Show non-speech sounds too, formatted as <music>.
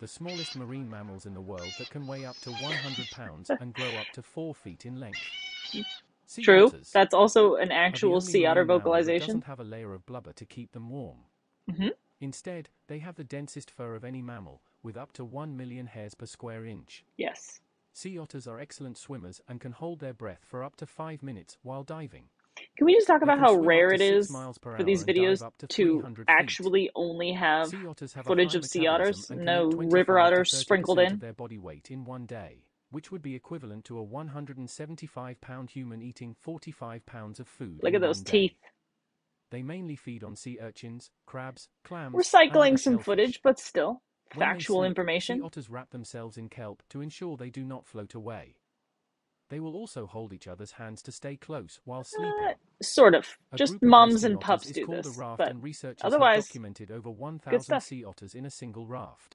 the smallest marine mammals in the world that can weigh up to 100 <laughs> pounds and grow up to 4 feet in length. Sea True. That's also an actual sea otter marine mammal that vocalization. doesn't have a layer of blubber to keep them warm. Mhm. Instead, they have the densest fur of any mammal, with up to 1 million hairs per square inch. Yes. Sea otters are excellent swimmers and can hold their breath for up to 5 minutes while diving. Can we just talk about how rare it 6 is for these videos to actually only have footage of sea otters, no river otters sprinkled in? their body weight in one day, which would be equivalent to a 175 pound human eating 45 pounds of food. Look at those teeth. They mainly feed on sea urchins, crabs, clams. We're and other cycling some footage, but still factual sleep, information. Otters wrap themselves in kelp to ensure they do not float away. They will also hold each other's hands to stay close while sleeping. Uh, sort of. A Just mums and pups do this, but otherwise, documented over 1,000 stuff. sea otters in a single raft.